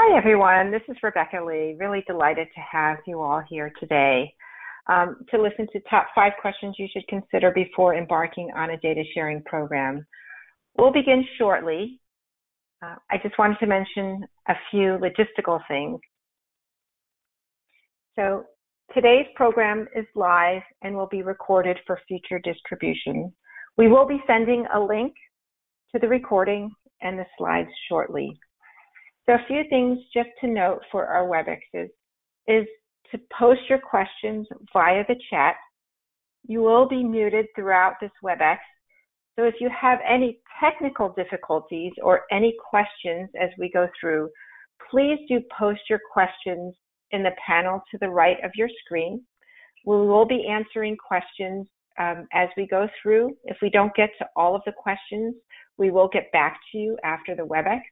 Hi, everyone. This is Rebecca Lee. Really delighted to have you all here today um, to listen to top five questions you should consider before embarking on a data sharing program. We'll begin shortly. Uh, I just wanted to mention a few logistical things. So today's program is live and will be recorded for future distribution. We will be sending a link to the recording and the slides shortly. So a few things just to note for our WebExes is to post your questions via the chat. You will be muted throughout this WebEx. So if you have any technical difficulties or any questions as we go through, please do post your questions in the panel to the right of your screen. We will be answering questions um, as we go through. If we don't get to all of the questions, we will get back to you after the WebEx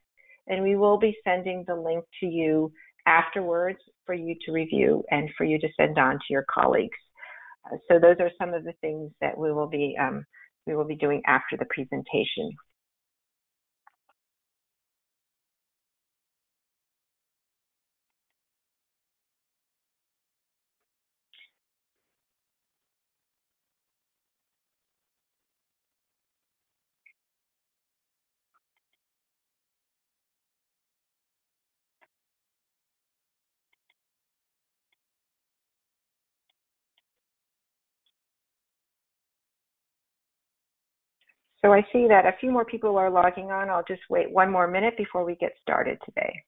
and we will be sending the link to you afterwards for you to review and for you to send on to your colleagues. Uh, so those are some of the things that we will be um, we will be doing after the presentation. So I see that a few more people are logging on. I'll just wait one more minute before we get started today.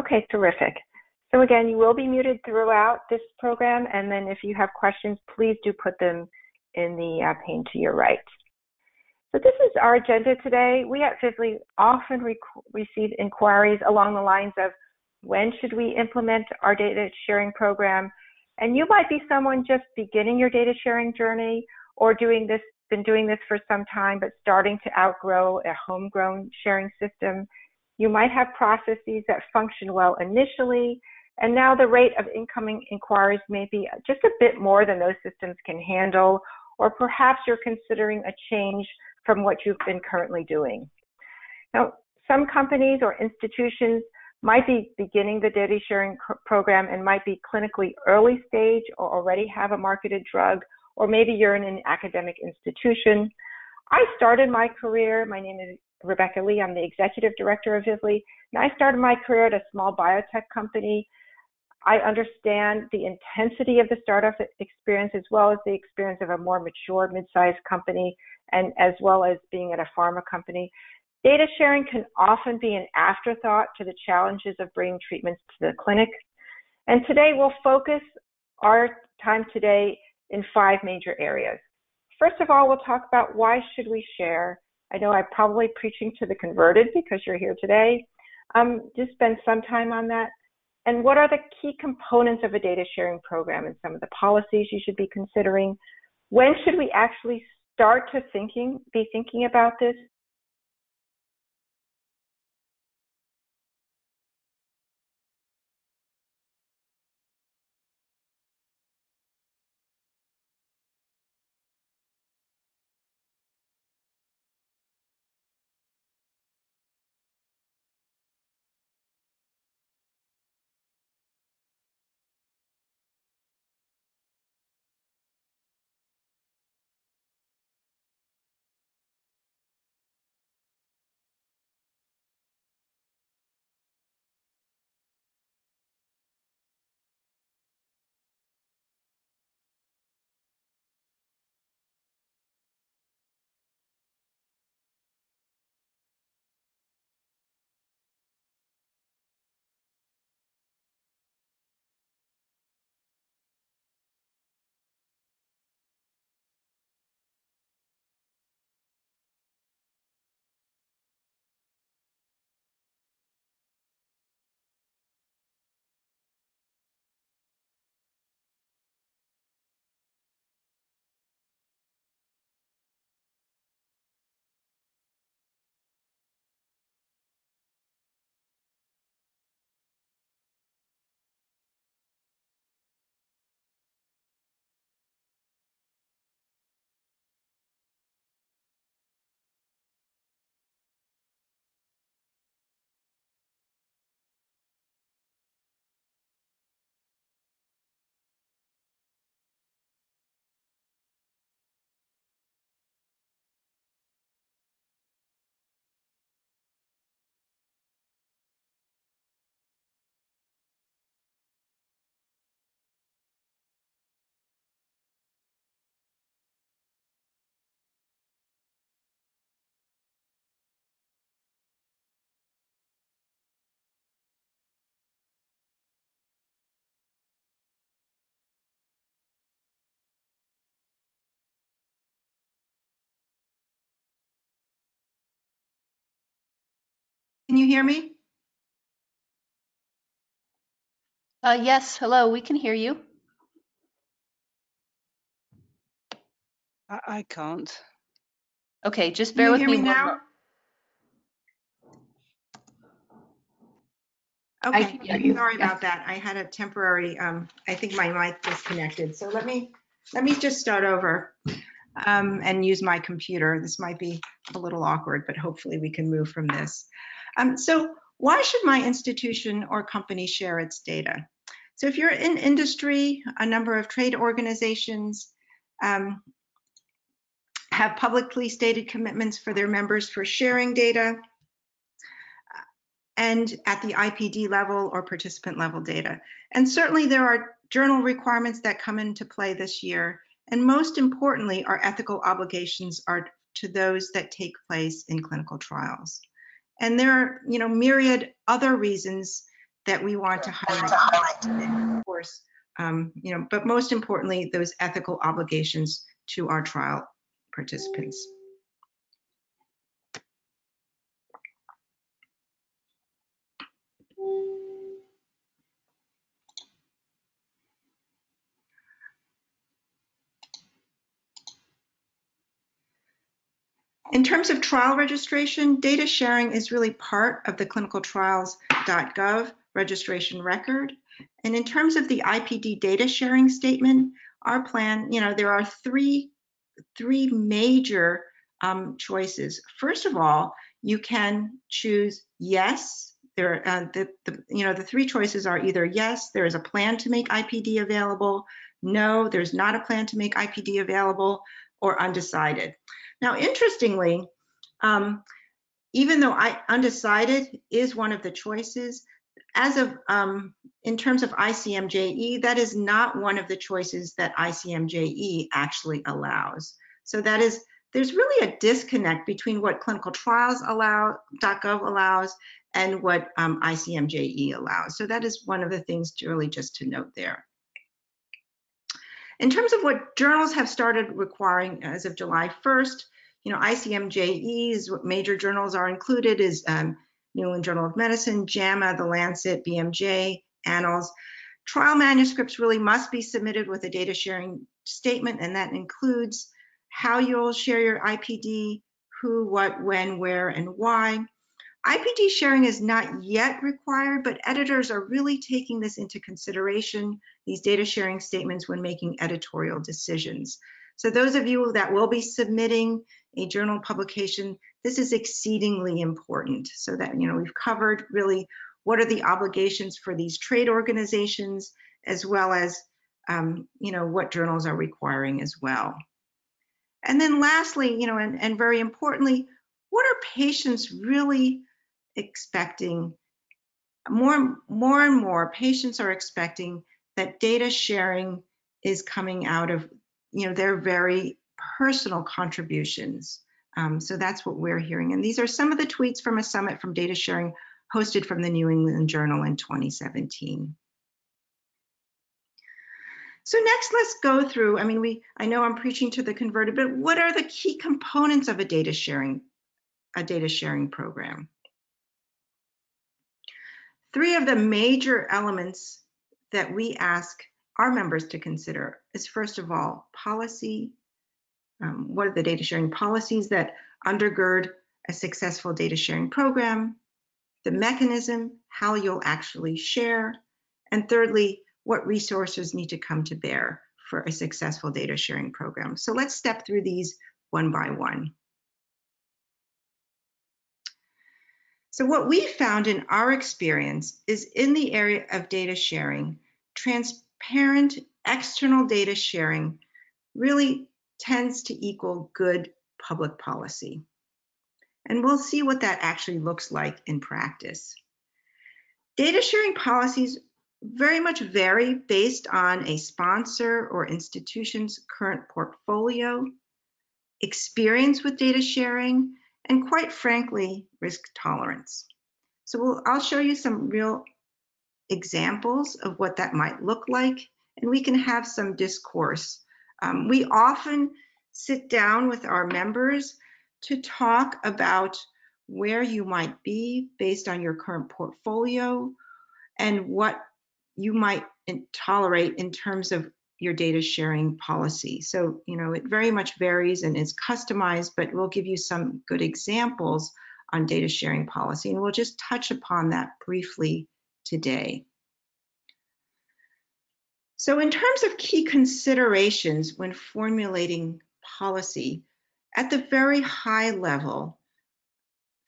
Okay, terrific. So again, you will be muted throughout this program, and then if you have questions, please do put them in the uh, pane to your right. So this is our agenda today. We at Vivli often receive inquiries along the lines of when should we implement our data sharing program? And you might be someone just beginning your data sharing journey or doing this, been doing this for some time, but starting to outgrow a homegrown sharing system. You might have processes that function well initially, and now the rate of incoming inquiries may be just a bit more than those systems can handle, or perhaps you're considering a change from what you've been currently doing. Now, some companies or institutions might be beginning the data sharing program and might be clinically early stage or already have a marketed drug, or maybe you're in an academic institution. I started my career, my name is Rebecca Lee, I'm the executive director of Vivli, and I started my career at a small biotech company I understand the intensity of the startup experience as well as the experience of a more mature mid-sized company and as well as being at a pharma company. Data sharing can often be an afterthought to the challenges of bringing treatments to the clinic. And today we'll focus our time today in five major areas. First of all, we'll talk about why should we share. I know I'm probably preaching to the converted because you're here today. Um, just spend some time on that and what are the key components of a data sharing program and some of the policies you should be considering? When should we actually start to thinking, be thinking about this? Can you hear me? Uh, yes, hello, we can hear you. I, I can't. Okay, just Can bear you with hear me. me now? mo- I Okay, can hear you, sorry yeah. about that. I had a temporary, um, I think my mic disconnected. So let me, let me just start over um, and use my computer. This might be a little awkward, but hopefully we can move from this. Um, so why should my institution or company share its data? So if you're in industry, a number of trade organizations um, have publicly stated commitments for their members for sharing data and at the IPD level or participant level data. And certainly there are journal requirements that come into play this year. And most importantly, our ethical obligations are to those that take place in clinical trials. And there are, you know, myriad other reasons that we want to highlight. Of course, um, you know, but most importantly, those ethical obligations to our trial participants. In terms of trial registration, data sharing is really part of the clinicaltrials.gov registration record. And in terms of the IPD data sharing statement, our plan, you know, there are three, three major um, choices. First of all, you can choose yes. There, uh, the, the, you know, the three choices are either yes, there is a plan to make IPD available, no, there's not a plan to make IPD available, or undecided. Now, interestingly, um, even though I undecided is one of the choices, as of um, in terms of ICMJE, that is not one of the choices that ICMJE actually allows. So that is there's really a disconnect between what clinicaltrials.gov allows and what um, ICMJE allows. So that is one of the things to really just to note there. In terms of what journals have started requiring as of July 1st, you know, ICMJE's what major journals are included is um, New England Journal of Medicine, JAMA, The Lancet, BMJ, Annals. Trial manuscripts really must be submitted with a data sharing statement, and that includes how you'll share your IPD, who, what, when, where, and why. IPD sharing is not yet required, but editors are really taking this into consideration, these data sharing statements when making editorial decisions. So those of you that will be submitting a journal publication, this is exceedingly important so that, you know, we've covered really what are the obligations for these trade organizations, as well as, um, you know, what journals are requiring as well. And then lastly, you know, and, and very importantly, what are patients really expecting? More, more and more patients are expecting that data sharing is coming out of, you know, their very personal contributions. Um, so that's what we're hearing. And these are some of the tweets from a summit from data sharing hosted from the New England Journal in 2017. So next, let's go through, I mean, we, I know I'm preaching to the converted, but what are the key components of a data sharing, a data sharing program? Three of the major elements that we ask our members to consider is first of all, policy. Um, what are the data sharing policies that undergird a successful data sharing program? The mechanism, how you'll actually share. And thirdly, what resources need to come to bear for a successful data sharing program. So let's step through these one by one. So what we found in our experience is in the area of data sharing, transparent external data sharing really tends to equal good public policy. And we'll see what that actually looks like in practice. Data sharing policies very much vary based on a sponsor or institution's current portfolio, experience with data sharing, and quite frankly, risk tolerance. So we'll, I'll show you some real examples of what that might look like, and we can have some discourse. Um, we often sit down with our members to talk about where you might be based on your current portfolio and what you might tolerate in terms of your data sharing policy. So, you know, it very much varies and is customized, but we'll give you some good examples on data sharing policy, and we'll just touch upon that briefly today. So in terms of key considerations when formulating policy, at the very high level,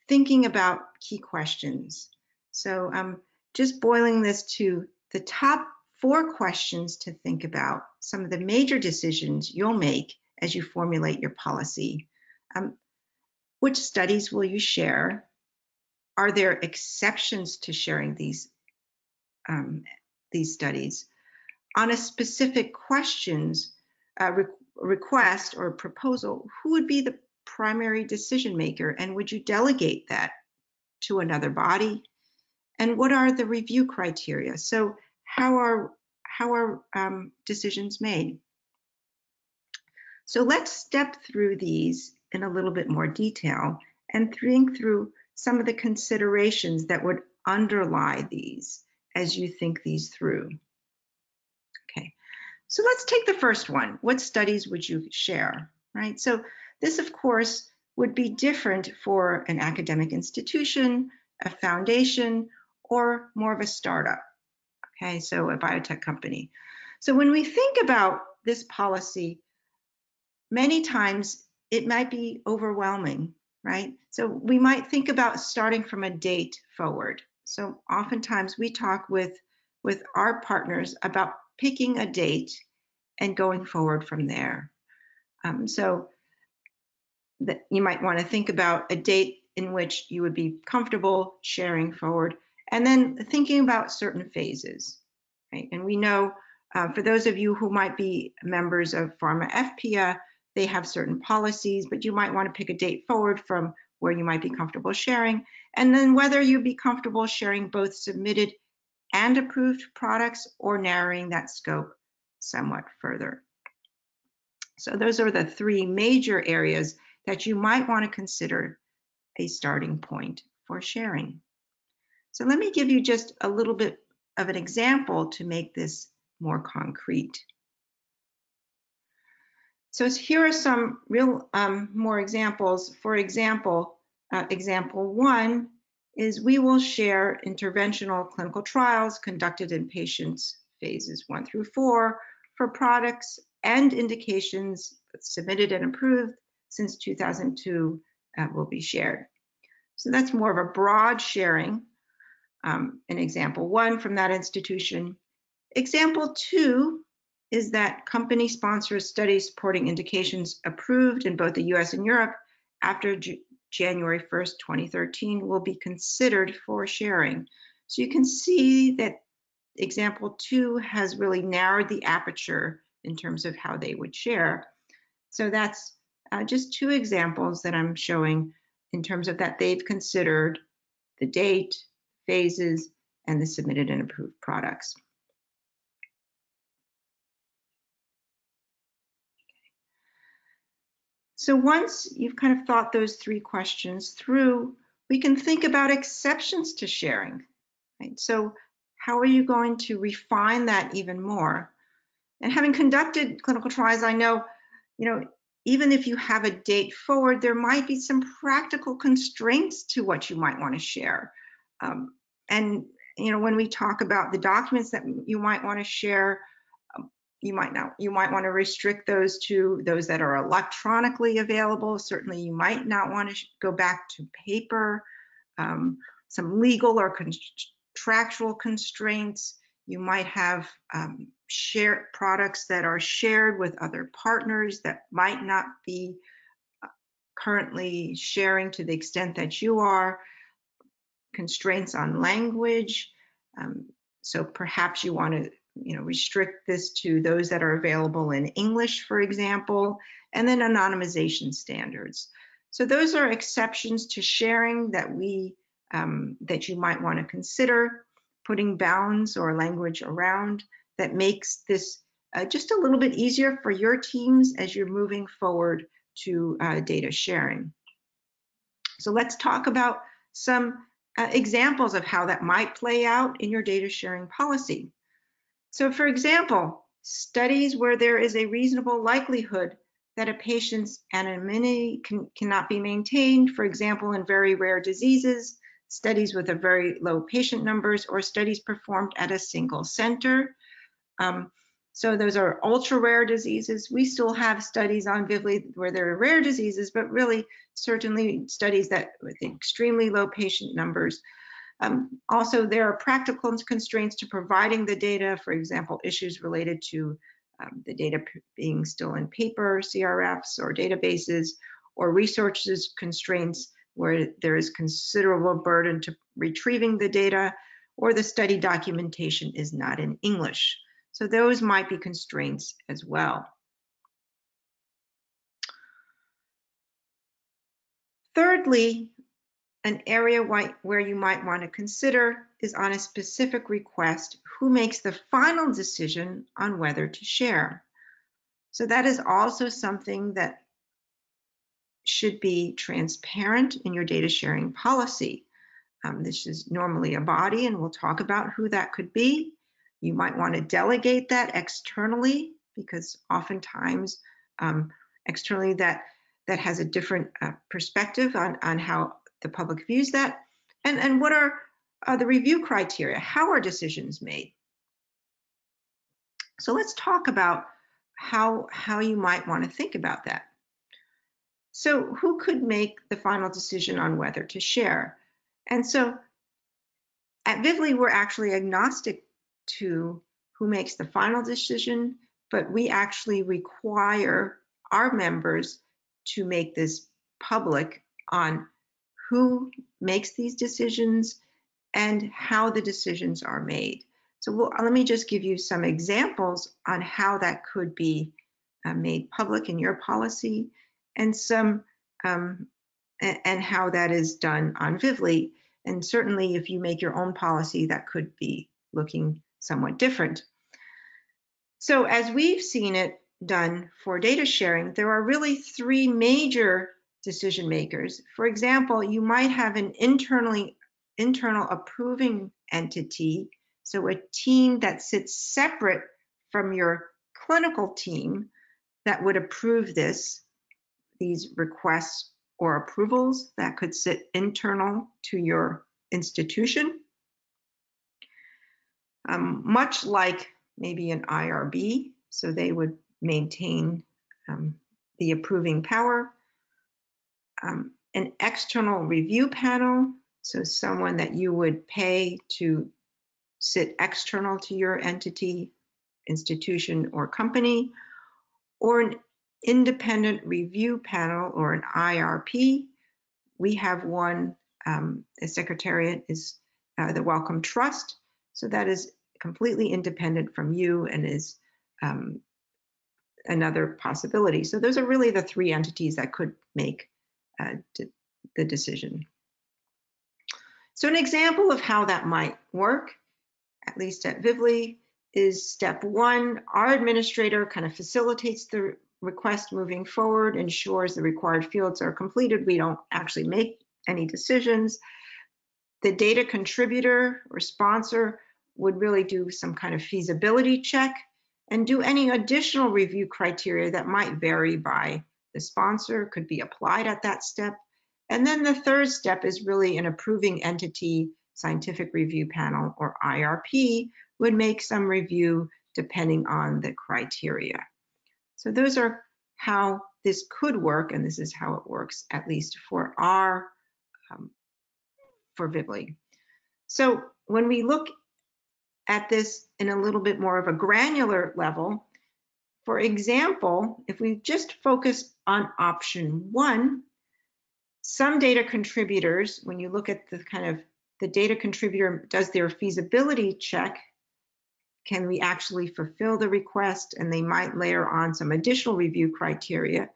thinking about key questions. So I'm um, just boiling this to the top four questions to think about, some of the major decisions you'll make as you formulate your policy. Um, which studies will you share? Are there exceptions to sharing these, um, these studies? On a specific questions, uh, re request or proposal, who would be the primary decision maker and would you delegate that to another body? And what are the review criteria? So how are, how are um, decisions made? So let's step through these in a little bit more detail and think through some of the considerations that would underlie these as you think these through. Okay, so let's take the first one. What studies would you share, right? So this, of course, would be different for an academic institution, a foundation, or more of a startup, okay, so a biotech company. So when we think about this policy, many times it might be overwhelming, right? So we might think about starting from a date forward. So oftentimes we talk with, with our partners about picking a date and going forward from there. Um, so that you might want to think about a date in which you would be comfortable sharing forward and then thinking about certain phases, right? And we know uh, for those of you who might be members of Pharma EFPIA, they have certain policies, but you might want to pick a date forward from where you might be comfortable sharing, and then whether you'd be comfortable sharing both submitted and approved products or narrowing that scope somewhat further. So those are the three major areas that you might want to consider a starting point for sharing. So let me give you just a little bit of an example to make this more concrete. So here are some real um, more examples. For example, uh, example one is we will share interventional clinical trials conducted in patients phases one through four for products and indications submitted and approved since 2002 uh, will be shared. So that's more of a broad sharing. Um, an example one from that institution. Example two is that company sponsors studies supporting indications approved in both the US and Europe after J January 1st, 2013 will be considered for sharing. So you can see that example two has really narrowed the aperture in terms of how they would share. So that's uh, just two examples that I'm showing in terms of that they've considered the date, phases, and the submitted and approved products. So once you've kind of thought those three questions through, we can think about exceptions to sharing. Right? So how are you going to refine that even more? And having conducted clinical trials, I know, you know, even if you have a date forward, there might be some practical constraints to what you might want to share. Um, and you know, when we talk about the documents that you might want to share, you might not you might want to restrict those to those that are electronically available. Certainly you might not want to go back to paper um, some legal or contractual constraints. You might have um, products that are shared with other partners that might not be uh, currently sharing to the extent that you are. Constraints on language um, so perhaps you want to you know, restrict this to those that are available in English, for example, and then anonymization standards. So those are exceptions to sharing that we um, that you might want to consider putting bounds or language around that makes this uh, just a little bit easier for your teams as you're moving forward to uh, data sharing. So let's talk about some uh, examples of how that might play out in your data sharing policy. So for example, studies where there is a reasonable likelihood that a patient's anonymity can, cannot be maintained, for example, in very rare diseases, studies with a very low patient numbers, or studies performed at a single center. Um, so those are ultra rare diseases. We still have studies on Vivli where there are rare diseases, but really certainly studies that with extremely low patient numbers. Um, also, there are practical constraints to providing the data, for example, issues related to um, the data being still in paper, CRFs or databases, or resources constraints where there is considerable burden to retrieving the data, or the study documentation is not in English. So those might be constraints as well. Thirdly, an area where you might want to consider is on a specific request, who makes the final decision on whether to share. So that is also something that should be transparent in your data sharing policy. Um, this is normally a body, and we'll talk about who that could be. You might want to delegate that externally because oftentimes um, externally that that has a different uh, perspective on, on how the public views that. And, and what are uh, the review criteria? How are decisions made? So let's talk about how, how you might want to think about that. So who could make the final decision on whether to share? And so at Vivli, we're actually agnostic to who makes the final decision, but we actually require our members to make this public on who makes these decisions and how the decisions are made. So we'll, let me just give you some examples on how that could be uh, made public in your policy and some um, and, and how that is done on Vivli. And certainly if you make your own policy, that could be looking somewhat different. So as we've seen it done for data sharing, there are really three major decision makers. For example, you might have an internally internal approving entity, so a team that sits separate from your clinical team that would approve this, these requests or approvals that could sit internal to your institution um, much like maybe an IRB. So they would maintain um, the approving power. Um, an external review panel, so someone that you would pay to sit external to your entity, institution, or company, or an independent review panel or an IRP. We have one, um, the Secretariat is uh, the Wellcome Trust, so that is completely independent from you and is um, another possibility. So those are really the three entities that could make uh, the decision. So an example of how that might work, at least at Vivli, is step one, our administrator kind of facilitates the request moving forward, ensures the required fields are completed. We don't actually make any decisions. The data contributor or sponsor would really do some kind of feasibility check and do any additional review criteria that might vary by the sponsor, could be applied at that step. And then the third step is really an approving entity scientific review panel or IRP would make some review depending on the criteria. So those are how this could work, and this is how it works, at least for our, um, for Vivli. So when we look at this in a little bit more of a granular level. For example, if we just focus on option one, some data contributors, when you look at the kind of the data contributor does their feasibility check, can we actually fulfill the request? And they might layer on some additional review criteria.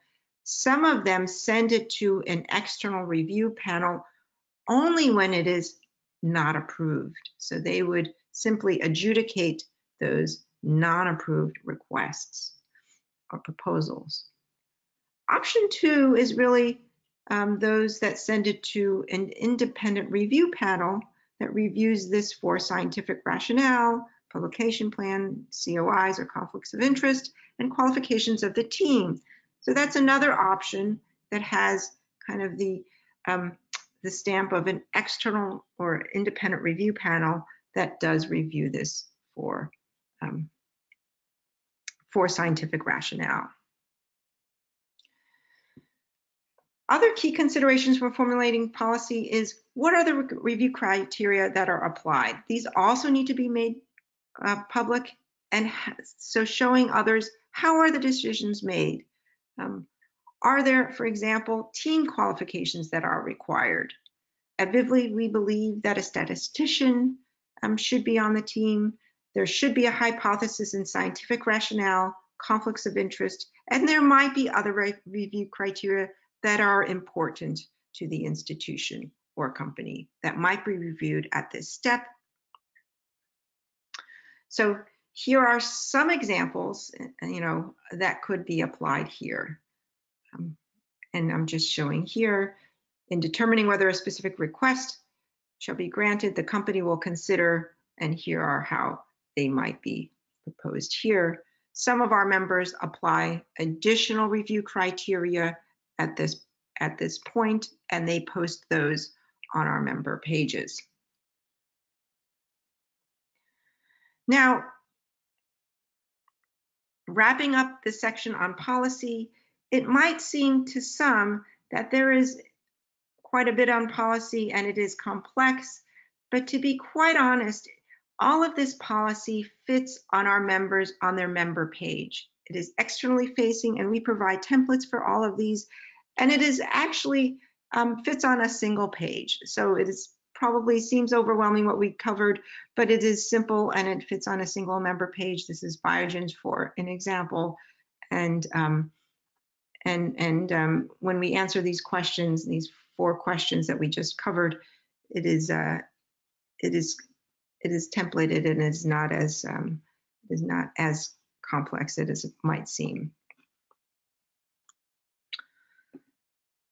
Some of them send it to an external review panel only when it is not approved. So they would simply adjudicate those non-approved requests or proposals. Option two is really um, those that send it to an independent review panel that reviews this for scientific rationale, publication plan, COIs or conflicts of interest, and qualifications of the team. So that's another option that has kind of the um, the stamp of an external or independent review panel that does review this for um, for scientific rationale. Other key considerations for formulating policy is what are the re review criteria that are applied? These also need to be made uh, public and so showing others how are the decisions made? Um, are there, for example, team qualifications that are required? At Vivli, we believe that a statistician um, should be on the team. There should be a hypothesis and scientific rationale, conflicts of interest, and there might be other re review criteria that are important to the institution or company that might be reviewed at this step. So here are some examples, you know, that could be applied here. Um, and I'm just showing here, in determining whether a specific request shall be granted, the company will consider, and here are how they might be proposed here. Some of our members apply additional review criteria at this, at this point, and they post those on our member pages. Now, wrapping up the section on policy, it might seem to some that there is quite a bit on policy and it is complex, but to be quite honest, all of this policy fits on our members on their member page. It is externally facing and we provide templates for all of these and it is actually um, fits on a single page. So it is probably seems overwhelming what we covered, but it is simple and it fits on a single member page. This is Biogens for an example. And um, and and um, when we answer these questions, these four questions that we just covered, it is uh, it is it is templated and is not as um, is not as complex as it might seem.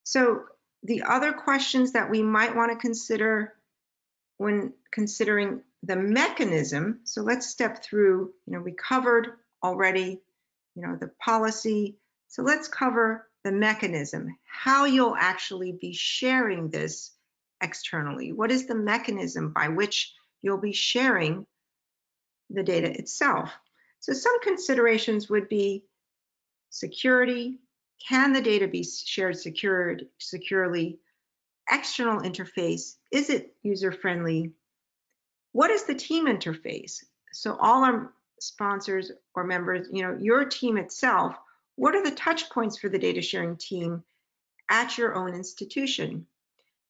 So the other questions that we might want to consider when considering the mechanism, so let's step through, you know, we covered already, you know, the policy, so let's cover the mechanism, how you'll actually be sharing this externally. What is the mechanism by which you'll be sharing the data itself? So some considerations would be security. Can the data be shared secured, securely? External interface, is it user-friendly? What is the team interface? So all our sponsors or members, you know, your team itself, what are the touch points for the data sharing team at your own institution?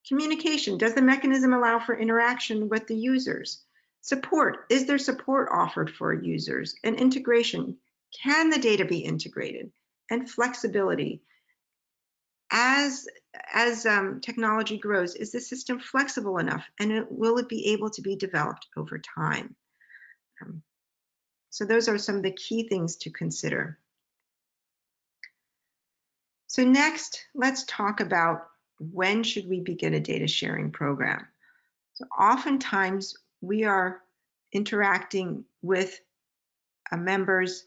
Communication, does the mechanism allow for interaction with the users? Support, is there support offered for users? And integration, can the data be integrated? And flexibility, as, as um, technology grows, is the system flexible enough and it, will it be able to be developed over time? Um, so those are some of the key things to consider. So next, let's talk about when should we begin a data sharing program. So oftentimes we are interacting with a member's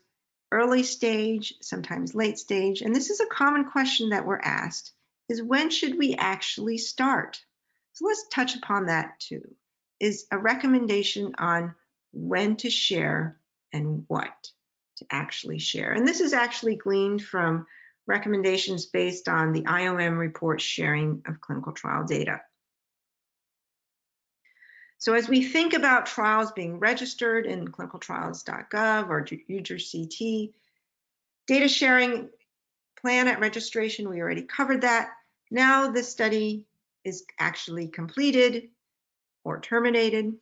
early stage, sometimes late stage, and this is a common question that we're asked, is when should we actually start? So let's touch upon that too, is a recommendation on when to share and what to actually share. And this is actually gleaned from recommendations based on the IOM report sharing of clinical trial data. So as we think about trials being registered in clinicaltrials.gov or EudraCT, data sharing plan at registration, we already covered that. Now the study is actually completed or terminated.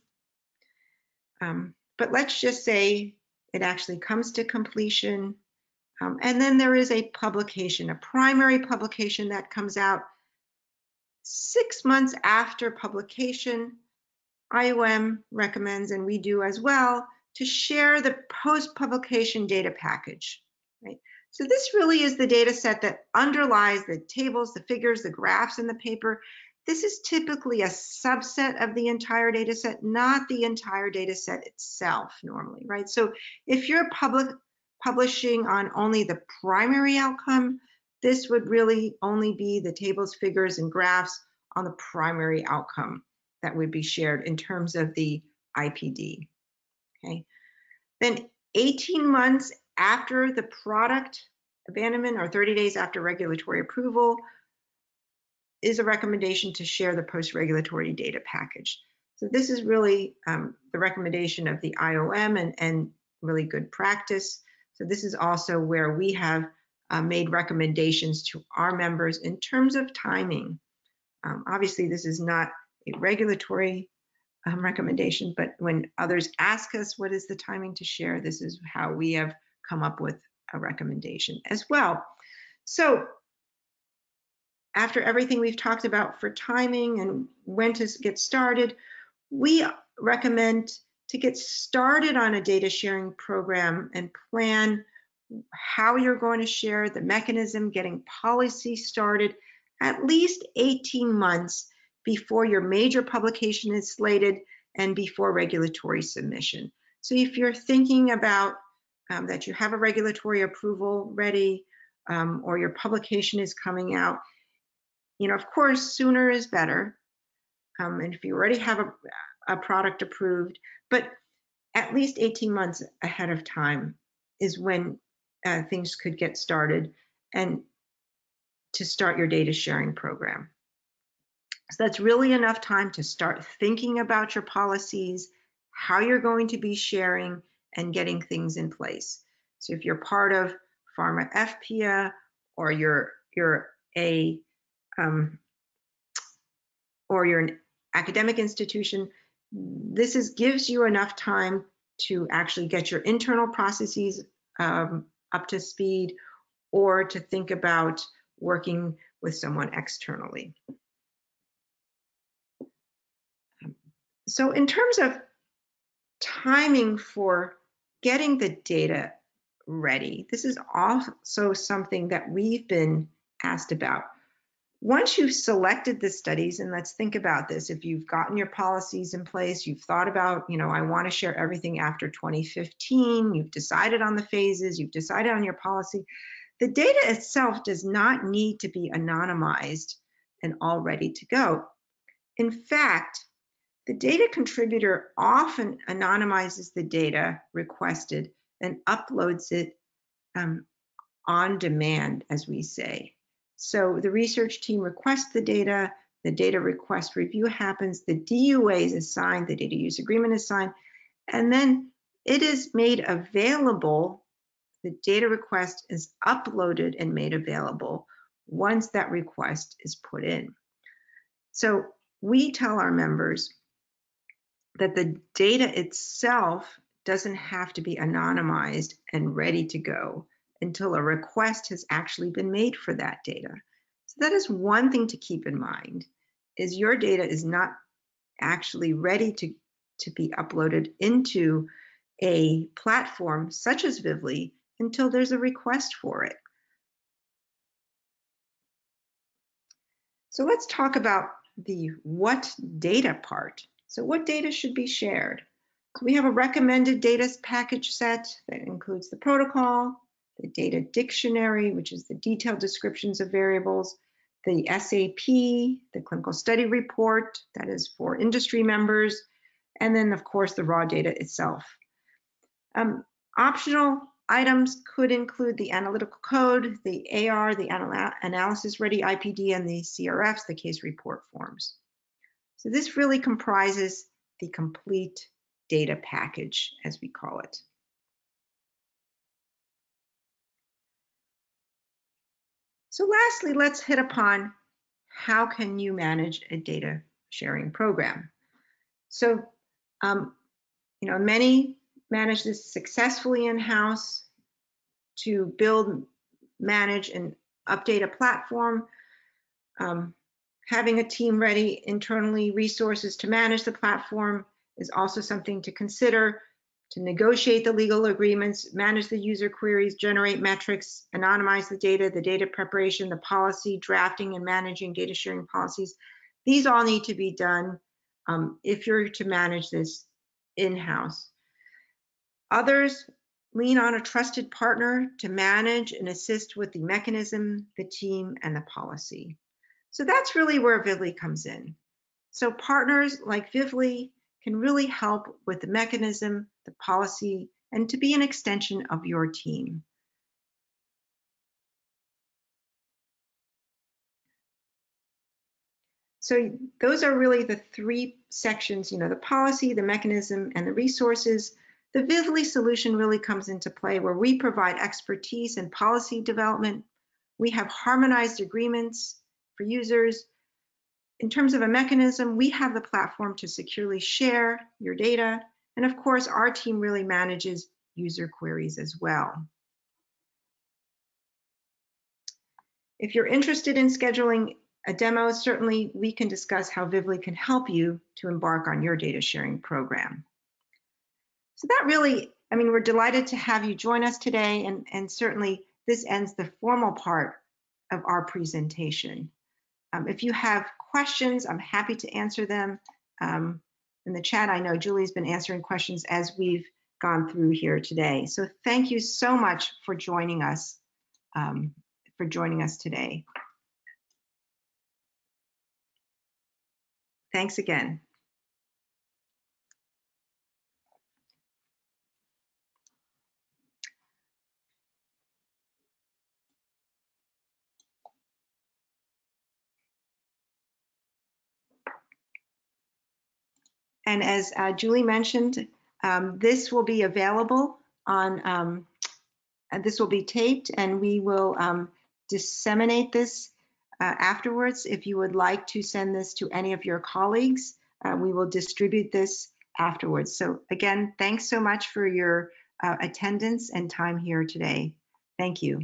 Um, but let's just say it actually comes to completion um, and then there is a publication, a primary publication that comes out six months after publication. IOM recommends, and we do as well, to share the post-publication data package. Right? So this really is the data set that underlies the tables, the figures, the graphs in the paper. This is typically a subset of the entire data set, not the entire data set itself normally, right? So if you're a public publishing on only the primary outcome, this would really only be the tables, figures, and graphs on the primary outcome that would be shared in terms of the IPD. Okay. Then 18 months after the product abandonment or 30 days after regulatory approval is a recommendation to share the post-regulatory data package. So this is really um, the recommendation of the IOM and, and really good practice. So this is also where we have uh, made recommendations to our members in terms of timing. Um, obviously, this is not a regulatory um, recommendation, but when others ask us what is the timing to share, this is how we have come up with a recommendation as well. So after everything we've talked about for timing and when to get started, we recommend to get started on a data sharing program and plan how you're going to share the mechanism, getting policy started at least 18 months before your major publication is slated and before regulatory submission. So if you're thinking about um, that you have a regulatory approval ready um, or your publication is coming out, you know, of course, sooner is better. Um, and if you already have a, a product approved, but at least 18 months ahead of time is when uh, things could get started and to start your data sharing program. So that's really enough time to start thinking about your policies, how you're going to be sharing and getting things in place. So if you're part of Pharma EFPIA or you're you're a um, or you're an academic institution, this is gives you enough time to actually get your internal processes um, up to speed or to think about working with someone externally. So in terms of timing for getting the data ready, this is also something that we've been asked about. Once you've selected the studies, and let's think about this, if you've gotten your policies in place, you've thought about, you know, I want to share everything after 2015, you've decided on the phases, you've decided on your policy, the data itself does not need to be anonymized and all ready to go. In fact, the data contributor often anonymizes the data requested and uploads it um, on demand, as we say. So the research team requests the data, the data request review happens, the DUA is assigned, the data use agreement is signed, and then it is made available, the data request is uploaded and made available once that request is put in. So we tell our members that the data itself doesn't have to be anonymized and ready to go until a request has actually been made for that data. So that is one thing to keep in mind is your data is not actually ready to, to be uploaded into a platform such as Vivli until there's a request for it. So let's talk about the what data part. So what data should be shared? So we have a recommended data package set that includes the protocol, the data dictionary, which is the detailed descriptions of variables, the SAP, the clinical study report, that is for industry members, and then of course the raw data itself. Um, optional items could include the analytical code, the AR, the anal analysis ready IPD, and the CRFs, the case report forms. So this really comprises the complete data package, as we call it. So lastly, let's hit upon how can you manage a data sharing program. So, um, you know, many manage this successfully in-house to build, manage, and update a platform. Um, having a team ready internally, resources to manage the platform is also something to consider. To negotiate the legal agreements, manage the user queries, generate metrics, anonymize the data, the data preparation, the policy drafting and managing data sharing policies. These all need to be done um, if you're to manage this in-house. Others lean on a trusted partner to manage and assist with the mechanism, the team, and the policy. So that's really where Vivli comes in. So partners like Vivli can really help with the mechanism, the policy, and to be an extension of your team. So those are really the three sections, you know, the policy, the mechanism, and the resources. The Vivli solution really comes into play where we provide expertise in policy development. We have harmonized agreements for users. In terms of a mechanism, we have the platform to securely share your data. And of course, our team really manages user queries as well. If you're interested in scheduling a demo, certainly we can discuss how Vivli can help you to embark on your data sharing program. So that really, I mean, we're delighted to have you join us today, and, and certainly this ends the formal part of our presentation. Um, if you have questions, I'm happy to answer them. Um, in the chat, I know Julie's been answering questions as we've gone through here today. So thank you so much for joining us, um, for joining us today. Thanks again. And as uh, Julie mentioned, um, this will be available on, um, this will be taped and we will um, disseminate this uh, afterwards, if you would like to send this to any of your colleagues, uh, we will distribute this afterwards. So again, thanks so much for your uh, attendance and time here today. Thank you.